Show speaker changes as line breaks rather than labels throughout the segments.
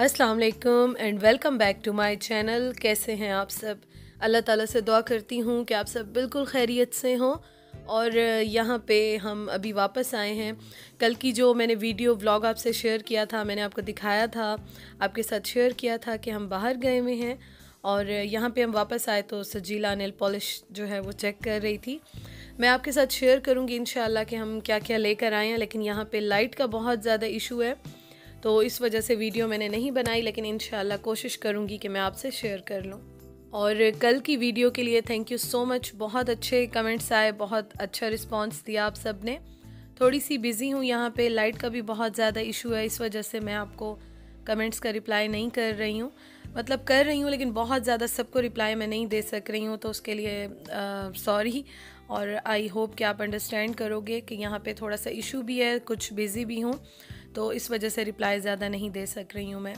अस्सलाम वालेकुम and welcome back to my channel कैसे हैं आप सब? अल्लाह ताला से दुआ करती हूँ कि आप सब बिल्कुल खैरियत से हों। और यहाँ पे हम अभी वापस आए हैं। कल की जो मैंने वीडियो व्लॉग आपसे शेयर किया था, मैंने आपको दिखाया था, आपके साथ शेयर किया था कि हम बाहर गए हुए हैं। और यहाँ पे हम वापस आए तो सजीला नेल पॉलिश जो है वो चेक कर रही थी। मैं आपके साथ शेयर करूँगी इन कि हम क्या क्या लेकर आए हैं, लेकिन यहाँ पे लाइट का बहुत ज़्यादा इशू है। तो इस वजह से वीडियो मैंने नहीं बनाई, लेकिन इन कोशिश करूँगी कि मैं आपसे शेयर कर लूँ। और कल की वीडियो के लिए थैंक यू सो मच बहुत अच्छे कमेंट्स आए, बहुत अच्छा रिस्पांस दिया आप सबने थोड़ी सी बिज़ी हूँ यहाँ पे लाइट का भी बहुत ज़्यादा इशू है, इस वजह से मैं आपको कमेंट्स का रिप्लाई नहीं कर रही हूँ। मतलब कर रही हूँ, लेकिन बहुत ज़्यादा सबको रिप्लाई मैं नहीं दे सक रही हूँ तो उसके लिए सॉरी और आई होप कि आप अंडरस्टैंड करोगे कि यहाँ पे थोड़ा सा इशू भी है, कुछ बिज़ी भी हूँ। तो इस वजह से रिप्लाई ज़्यादा नहीं दे सक रही हूँ मैं।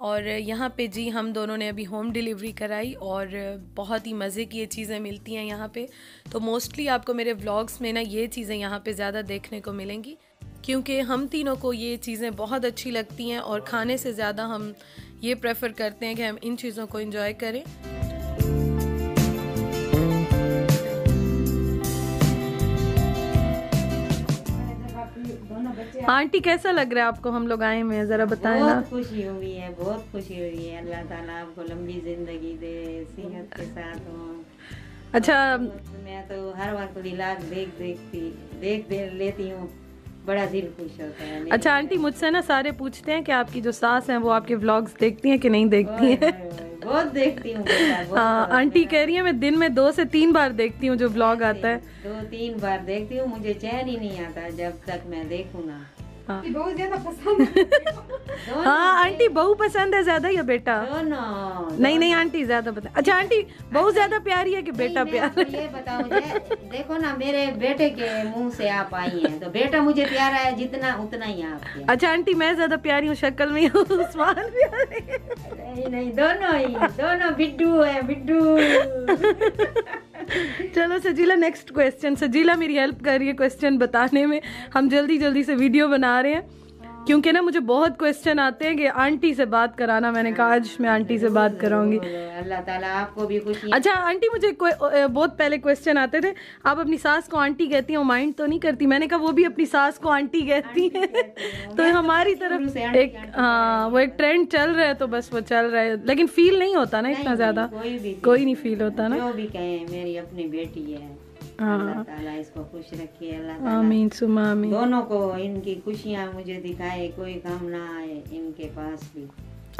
और यहाँ पे जी, हम दोनों ने अभी होम डिलीवरी कराई और बहुत ही मज़े की ये चीज़ें मिलती हैं यहाँ पे। तो मोस्टली आपको मेरे व्लॉग्स में ना ये चीज़ें यहाँ पे ज़्यादा देखने को मिलेंगी। क्योंकि हम तीनों को ये चीज़ें बहुत अच्छी लगती हैं और खाने से ज़्यादा हम ये प्रेफर करते हैं कि हम इन चीज़ों को इंजॉय करें। आंटी कैसा लग रहा है आपको? हम लोग आए हुए हैं जरा बताएँ
ना। खुशी हुई है बहुत खुशी हुई है। अल्लाह ताला आपको लंबी ज़िंदगी दे सेहत के साथ हो।
अच्छा
मैं तो हर वक्त दिलाग देख देखती देख देख लेती हूँ। बड़ा दिल खुश होता है
अच्छा आंटी मुझसे ना सारे पूछते हैं कि आपकी जो सास हैं वो आपके व्लॉग्स देखती हैं कि नहीं देखती हैं?
बहुत देखती हूँ
हाँ आंटी कह रही है मैं दिन में दो से तीन बार देखती हूँ जो व्लॉग आता है।
दो तीन बार देखती हूँ मुझे चैन ही नहीं आता जब तक मैं देखूँ ना।
हाँ। बहुत ज़्यादा पसंद हाँ। आंटी बहु पसंद है ज़्यादा या बेटा? नहीं नहीं आंटी ज़्यादा पसंद। अच्छा आंटी बहु ज़्यादा प्यारी है कि बेटा प्यार?
ये बताओ देखो ना मेरे बेटे के मुँह से आप आई हैं तो बेटा मुझे प्यारा है जितना उतना ही आप
अच्छा आंटी मैं ज़्यादा प्यारी हूँ शक्ल में उस्मान
नहीं नहीं दोनों ही दोनों बिड्डू है बिड्डू।
चलो सजीला नेक्स्ट क्वेश्चन सजीला, मेरी हेल्प कर रही है क्वेश्चन बताने में। हम जल्दी जल्दी से वीडियो बना रहे हैं। क्योंकि ना मुझे बहुत क्वेश्चन आते हैं कि आंटी से बात कराना मैंने कहा आज मैं आंटी से बात कराऊँगी.
अल्लाह ताला आपको भी कुछ
अच्छा आंटी मुझे बहुत पहले क्वेश्चन आते थे। आप अपनी सास को आंटी कहती हैं माइंड तो नहीं करती। मैंने कहा वो भी अपनी सास को आंटी कहती हैं। तो हमारी तरफ़ एक हाँ वो एक ट्रेंड चल रहा है तो बस वो चल रहा है। लेकिन फील नहीं होता ना इतना ज़्यादा। कोई नहीं। फील होता ना।
भी कहे मेरी अपनी बेटी है। हाँ। इसको खुश रखे अल्लाह
आमीन सुमा आमीन।
दोनों को इनकी खुशियाँ मुझे दिखाए कोई काम ना आए इनके पास भी।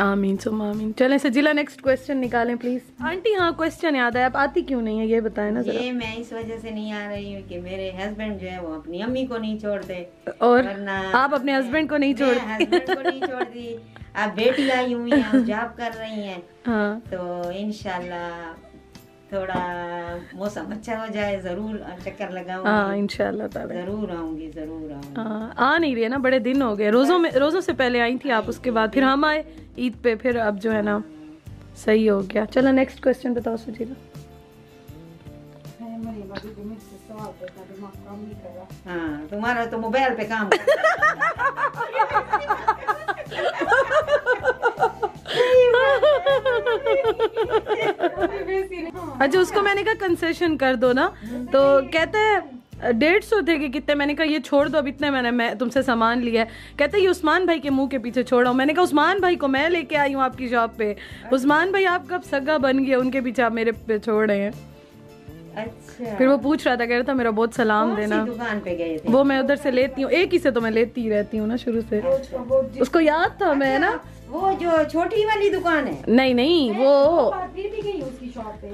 आमीन सुमा आमीन। चलें सजिला नेक्स्ट क्वेश्चन निकालें प्लीज़ आंटी हाँ क्वेश्चन याद है आप आती क्यों नहीं है ये बताएँ ना
ये मैं इस वजह से नहीं आ रही हूँ कि मेरे हस्बैंड जो है वो अपनी अम्मी को नहीं छोड़ते
और आप अपने हस्बैंड को नहीं छोड़ते?
हस्बैंड को नहीं छोड़ती आप बेटी आई हुई हैं जॉब कर रही है हाँ। तो इनशाला थोड़ा मौसम अच्छा हो जाए ज़रूर चक्कर लगाऊँगी।
हाँ इंशाल्लाह
ज़रूर आऊँगी ज़रूर आऊँगी।
हाँ, आ नहीं रही है ना बड़े दिन हो गए। रोजों में रोजों से पहले आई थी आप उसके बाद फिर हम आए ईद पे फिर अब जो है ना सही हो गया। चलो नेक्स्ट क्वेश्चन बताओ सुजीला
हाँ तुम्हारा तो मोबाइल पे काम
अच्छा उसको मैंने कहा कंसेशन कर दो ना। तो कहते हैं, डेढ़ सौ थे कि कितने? मैंने कहा, ये छोड़ दो, अब इतने मैंने, मैं तुमसे सामान लिया है। कहते ये उस्मान भाई के मुँह के पीछे छोड़ा हूँ। मैंने कहा, उस्मान भाई को मैं लेके आई हूँ आपकी शॉप पे। उस्मान भाई, आप कब सगा बन गया उनके पीछे आप मेरे पे छोड़ रहे हैं। अच्छा। फिर वो पूछ रहा था कह रहा था मेरा बहुत सलाम देना।
दुकान पे गए थे?
वो मैं उधर से लेती हूँ एक ही से तो मैं लेती ही रहती हूँ ना शुरू से। उसको याद था मैं ना?
वो जो छोटी वाली दुकान है।
नहीं नहीं वो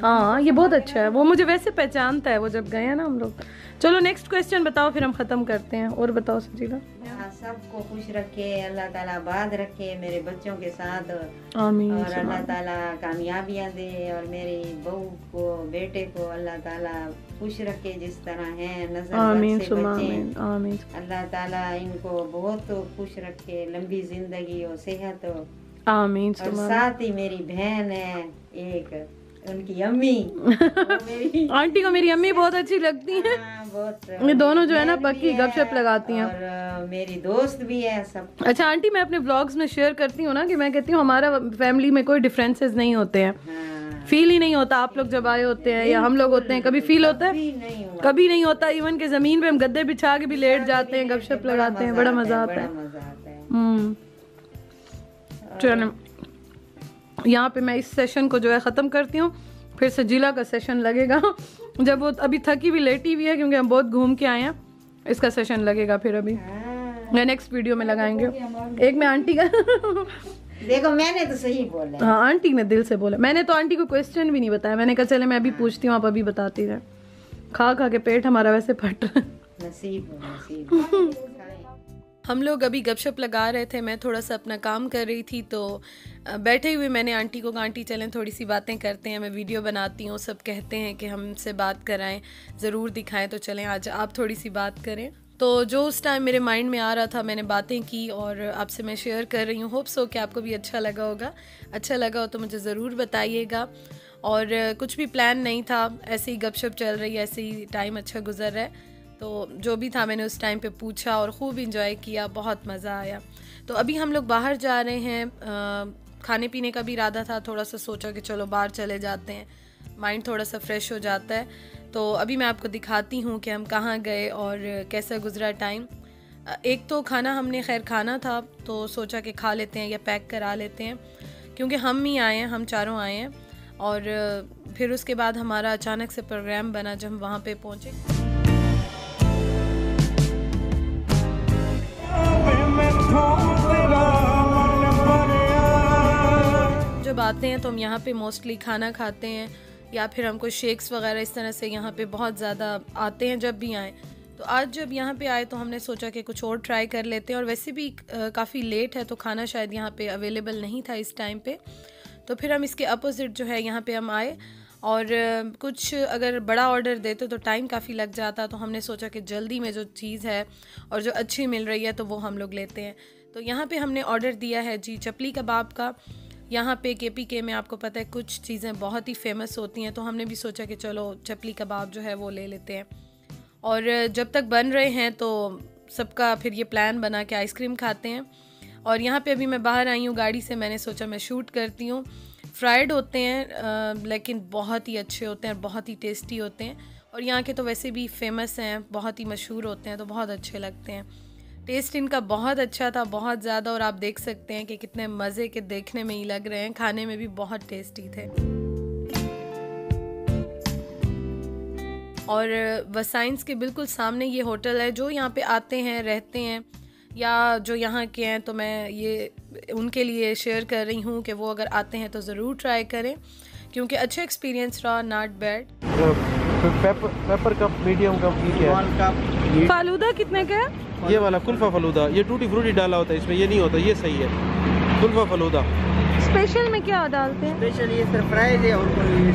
हाँ ये बहुत अच्छा है। वो मुझे वैसे पहचानता है वो जब गए हैं ना हम लोग। चलो नेक्स्ट क्वेश्चन बताओ फिर हम खत्म करते हैं। और बताओ सजीला।
हाँ, सबको खुश रखे अल्लाह ताला बाद रखे मेरे बच्चों के साथ।
आमीन
और अल्लाह ताला कामयाबियाँ दे और मेरी बहू को बेटे को अल्लाह ताला खुश रखे जिस तरह है नज़र आमीन आमीन आमीन अल्लाह ताला इनको बहुत खुश रखे लंबी ज़िंदगी और सेहत।
आमीन
और साथ ही मेरी बहन है एक। उनकी अम्मी
आंटी को मेरी अम्मी बहुत अच्छी लगती है। हाँ, ये दोनों जो है ना पक्की गपशप लगाती हैं।
और मेरी दोस्त भी है सब।
अच्छा आंटी मैं अपने ब्लॉग्स में शेयर करती हूँ ना कि मैं कहती हूँ हमारा फैमिली में कोई डिफरेंसेस नहीं होते हैं। हाँ। फील ही नहीं होता आप लोग जब आए होते हैं या हम लोग होते हैं कभी फील होता है? कभी नहीं होता इवन के ज़मीन पे हम गद्दे बिछा के भी लेट जाते हैं गपशप लगाते हैं बड़ा मज़ा आता है हम्म। चलो। यहाँ पे मैं इस सेशन को जो है ख़त्म करती हूँ। फिर से जिला का सेशन लगेगा। जब वो अभी थकी भी लेटी हुई है क्योंकि हम बहुत घूम के आए हैं इसका सेशन लगेगा फिर अभी। मैं नेक्स्ट वीडियो में लगाएँगे। एक मैं आंटी का
देखो मैंने तो सही बोला
हाँ। आंटी ने दिल से बोला। मैंने तो आंटी को क्वेश्चन भी नहीं बताया। मैंने कहा चले मैं अभी पूछती हूँ आप अभी बताती रहे। खा खा के पेट हमारा वैसे फट रहा है। नसीब नसीब हम लोग अभी गपशप लगा रहे थे, मैं थोड़ा सा अपना काम कर रही थी तो बैठे हुए मैंने आंटी को कहा, आंटी, चलें थोड़ी सी बातें करते हैं, मैं वीडियो बनाती हूँ, सब कहते हैं कि हमसे बात कराएँ, ज़रूर दिखाएँ तो चलें, आज आप थोड़ी सी बात करें। तो जो उस टाइम मेरे माइंड में आ रहा था, मैंने बातें की और आपसे मैं शेयर कर रही हूँ। होप्स हो कि आपको भी अच्छा लगा होगा। अच्छा लगा हो तो मुझे ज़रूर बताइएगा। और कुछ भी प्लान नहीं था, ऐसे ही गपशप चल रही है, ऐसे ही टाइम अच्छा गुजर रहा है। तो जो भी था मैंने उस टाइम पे पूछा और ख़ूब इंजॉय किया बहुत मज़ा आया। तो अभी हम लोग बाहर जा रहे हैं। आ, खाने पीने का भी इरादा था थोड़ा सा सोचा कि चलो बाहर चले जाते हैं। माइंड थोड़ा सा फ्रेश हो जाता है। तो अभी मैं आपको दिखाती हूँ कि हम कहाँ गए और कैसा गुजरा टाइम एक तो खाना हमने खैर खाना था तो सोचा कि खा लेते हैं या पैक करा लेते हैं। क्योंकि हम ही आए हैं हम चारों आए हैं। और फिर उसके बाद हमारा अचानक से प्रोग्राम बना जब हम वहाँ पे पहुँचे। जब आते हैं तो हम यहाँ पे मोस्टली खाना खाते हैं, या फिर हम कोई शेक्स वगैरह इस तरह से यहाँ पे बहुत ज़्यादा आते हैं जब भी आए। तो आज जब यहाँ पे आए तो हमने सोचा कि कुछ और ट्राई कर लेते हैं, और वैसे भी काफ़ी लेट है तो खाना शायद यहाँ पे अवेलेबल नहीं था इस टाइम पे। तो फिर हम इसके अपोज़िट जो है, यहाँ पे हम आए। और कुछ अगर बड़ा ऑर्डर देते तो टाइम काफ़ी लग जाता। तो हमने सोचा कि जल्दी में जो चीज़ है और जो अच्छी मिल रही है तो वो हम लोग लेते हैं। तो यहाँ पे हमने ऑर्डर दिया है जी चपली कबाब का। यहाँ पे के पी के में आपको पता है कुछ चीज़ें बहुत ही फ़ेमस होती हैं तो हमने भी सोचा कि चलो चपली कबाब जो है वो ले लेते हैं। और जब तक बन रहे हैं तो सबका फिर ये प्लान बना के आइसक्रीम खाते हैं। और यहाँ पे अभी मैं बाहर आई हूँ, गाड़ी से मैंने सोचा मैं शूट करती हूँ। फ्राइड होते हैं लेकिन बहुत ही अच्छे होते हैं, बहुत ही टेस्टी होते हैं। और यहाँ के तो वैसे भी फ़ेमस हैं, बहुत ही मशहूर होते हैं तो बहुत अच्छे लगते हैं। टेस्ट इनका बहुत अच्छा था, बहुत ज़्यादा, और आप देख सकते हैं कि कितने मज़े के देखने में ही लग रहे हैं, खाने में भी बहुत टेस्टी थे। और वसाइंस के बिल्कुल सामने ये होटल है, जो यहाँ पे आते हैं, रहते हैं। या जो यहाँ के हैं तो मैं ये उनके लिए शेयर कर रही हूँ कि वो अगर आते हैं तो ज़रूर ट्राई करें क्योंकि अच्छा एक्सपीरियंस रहा not bad
paper cup medium cup
है? फालूदा कितने का
है? ये वाला कुल्फा फलूदा ये टूटी फ्रूटी डाला होता है इसमें ये नहीं होता ये सही है। कुल्फा फलूदा।
स्पेशल में क्या डालते हैं?
स्पेशल ये सरप्राइज़ है और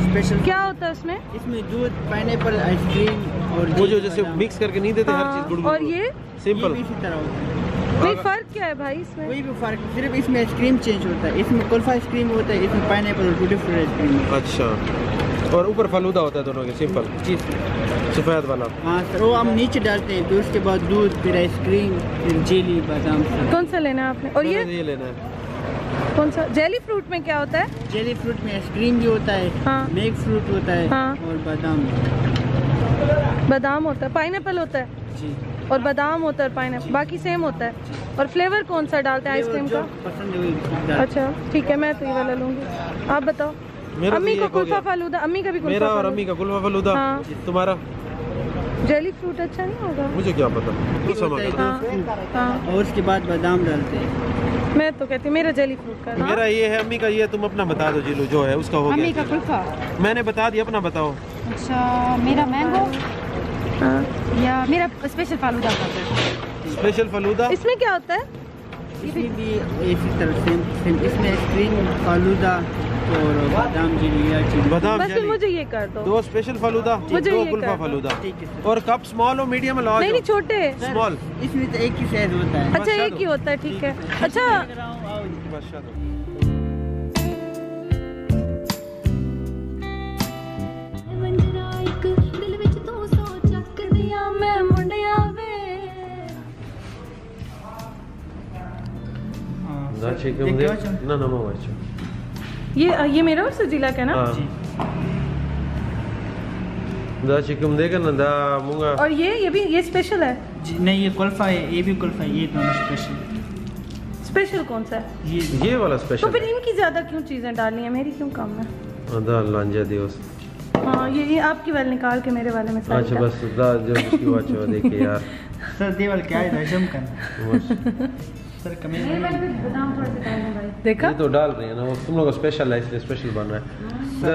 स्पेशल
क्या होता है उसमें?
इसमें दूध पाइनएप्पल आइसक्रीम और
वो जो जैसे मिक्स करके नहीं देते हाँ, हर चीज़
और ये?
सिंपल
इसी तरह होता है।
कोई फ़र्क क्या है भाई इसमें?
कोई भी फ़र्क सिर्फ़ इसमें आइसक्रीम चेंज होता है। इसमें कुल्फा आइसक्रीम होता है इसमें पाइन एपल आइसक्रीम
अच्छा। और ऊपर फलूदा होता है दोनों के सिंपल
जी
सफ़ेद वाला।
हाँ सर वो हम नीचे डालते हैं फिर उसके बाद दूध फिर आइसक्रीम फिर जेली बादाम
कौन सा लेना है आपने? और ये?
ये लेना है।
कौन सा? जेली फ्रूट में क्या होता है?
जेली फ्रूट में आइसक्रीम भी होता है हाँ। मेक फ्रूट होता है हाँ। और बादाम।
बादाम होता है पाइन होता है। जी। और बादाम होता है पाइन बाकी सेम होता है। और फ्लेवर कौन सा डालते हैं आइसक्रीम का? अच्छा ठीक है मैं तो ये वाला लूँगी। आप बताओ। अम्मी को कुल्फा फालूदा अम्मी का भी
मेरा और अम्मी का कुल्फा फालूदा। हाँ। तुम्हारा?
जेली फ्रूट अच्छा नहीं होगा?
मुझे क्या पता? हाँ,
हाँ। और उसके बाद बादाम डालते हैं।
मैं तो कहती मेरा जेली फ्रूट का।
मेरा ये है अम्मी का ये तुम अपना बता दो जिलो जो है उसका हो गया
अम्मी का कुल्फा?
मैंने बता दिया अपना बताओ।
अच्छा मेरा मैंगो हाँ। या मेरा स्पेशल फालूदा
स्पेशल फालूदा?
इसमें क्या होता है?
इसमें भी इसी तरह से इसमें आइसक्रीम फालूदा और बादाम जेली
बादाम
बस मुझे ये कर दो।
दो स्पेशल फालूदा
मुझे
दो कुल्फा फालूदा। और कप स्मॉल और मीडियम लाओ
नहीं नहीं छोटे।
स्मॉल
इसमें तो एक ही साइज़ होता है।
अच्छा एक ही होता है ठीक है। अच्छा।
De
hoću?
na na mogu
ये ये मेरा और सजीला का ना?
हाँ।
जी।
da chicken देगा ना da मूँगा।
और ये ये भी ये स्पेशल है?
जी नहीं ये कुल्फा है ये भी कुल्फा है ये दोनों स्पेशल
स्पेशल कौन सा है?
ये।
ये वाला
तो फिर इनकी ज़्यादा क्यों चीज़ें डालनी है? मेरी क्यों कम है?
da लांजा दिवस
हाँ ये ये आपकी वाले निकाल के मेरे वाले में सारी
अच्छा बस da जो उसकी है देखिए यार।
सर देवल क्या है रजम करना
बस।
सर कमी
देखा
ये तो डाल रही है ना वो तुम लोग का स्पेशल है इसलिए स्पेशल बन रहा है दा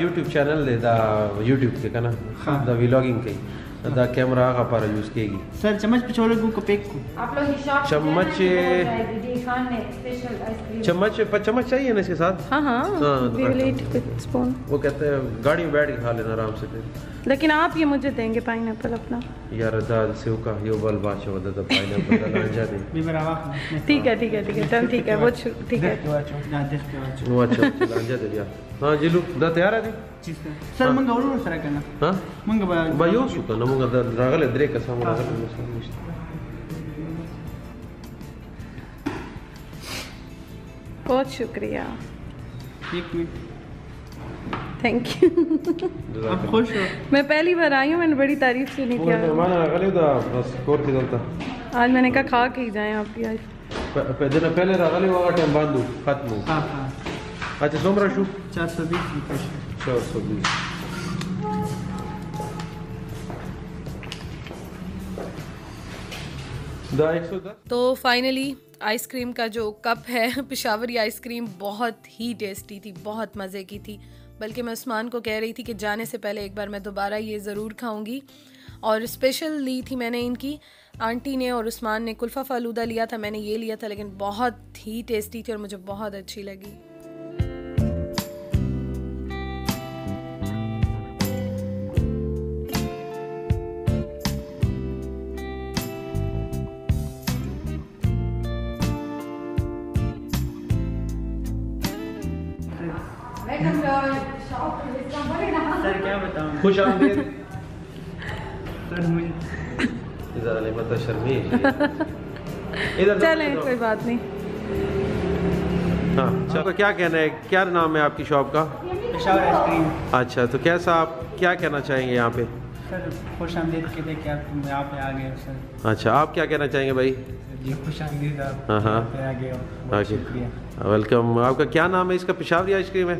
YouTube चैनल दे दा YouTube के कना
हाँ।
दा व्लॉगिंग के दा कैमरा का पर यूज करेगी
सर चम्मच पे छोड़े को पेक को
आप लोग की शॉप
चम्मच
खान में स्पेशल आइसक्रीम
चम्मच पर चम्मच चाहिए ना इसके साथ?
हाँ हाँ।
हाँ,
will eat with
वो कहते हैं गाड़ी में बैठ के खा लेना आराम से फिर।
लेकिन आप ये मुझे देंगे पाइन अपना।
यार दाल सेव का यो बल बाच हो दा पाइनएप्पल दा लांजा दे
मेरा वाक
ठीक है ठीक है ठीक है चल ठीक है वो ठीक है।
ना देखते वाचो
वो अच्छा अच्छा लांजा दे दिया। हाँ जिलू दा तयार है
जी सर सर मंगा और सर करना
हाँ?
मंगा बा
बायो सुका ना मुगा
बहुत शुक्रिया। थैंक यू
खुश
मैं पहली बार आई हूँ मैंने बड़ी तारीफ़ सुनी थी आज
मैंने
कहा खा के ही जाए आपकी आज।
पैदल पहले रागले वाला टाइम बांधू खत्म
हाँ। हाँ
अच्छा सोमरा 420 420
तो फाइनली आइसक्रीम का जो कप है, पिशावरी आइसक्रीम बहुत ही टेस्टी थी, बहुत मज़े की थी। बल्कि मैं उस्मान को कह रही थी कि जाने से पहले एक बार मैं दोबारा ये ज़रूर खाऊँगी। और स्पेशल ली थी मैंने इनकी। आंटी ने और उस्मान ने कुल्फ़ा फालूदा लिया था, मैंने ये लिया था, लेकिन बहुत ही टेस्टी थी और मुझे बहुत अच्छी लगी।
सर क्या बताऊँ?
खुश आमदीद
सर मुझे
इधर अली मत शर्मीश इधर
चलें कोई बात नहीं।
हाँ आपका क्या कहना है? क्या नाम है आपकी शॉप का?
आइसक्रीम।
अच्छा तो कैसा आप क्या कहना चाहेंगे यहाँ पे?
सर खुश आमदीद के लिए क्या तुम यहाँ पे आ गए सर।
अच्छा आप क्या कहना चाहेंगे भाई?
आप
हाँ, हाँ।
हो।
वेलकम आपका क्या नाम है इसका? पिशावरी आइसक्रीम है?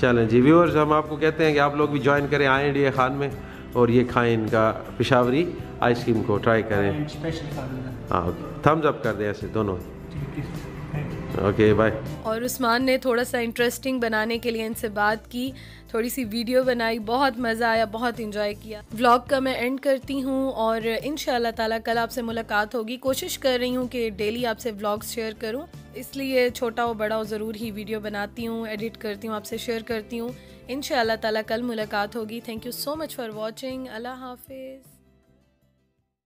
चलें जी व्यूअर्स हम आपको कहते हैं कि आप लोग भी ज्वाइन करें आए इंडिया खान में और ये खाएँ इनका पिशावरी आइसक्रीम को ट्राई करें। हाँ थम्स अप कर दें ऐसे दोनों।
है।
ओके बाय
और उस्मान ने थोड़ा सा इंटरेस्टिंग बनाने के लिए इनसे बात की, थोड़ी सी वीडियो बनाई, बहुत मज़ा आया, बहुत इंजॉय किया। व्लॉग का मैं एंड करती हूँ और इन ताला कल आपसे मुलाकात होगी। कोशिश कर रही हूँ कि डेली आपसे व्लॉग्स शेयर करूँ। इसलिए छोटा हो बड़ा हो ज़रूर ही वीडियो बनाती हूँ एडिट करती हूँ, आपसे शेयर करती हूँ। इन ताला कल मुलाकात होगी। Thank you so much for watching अल्लाह हाफिज़।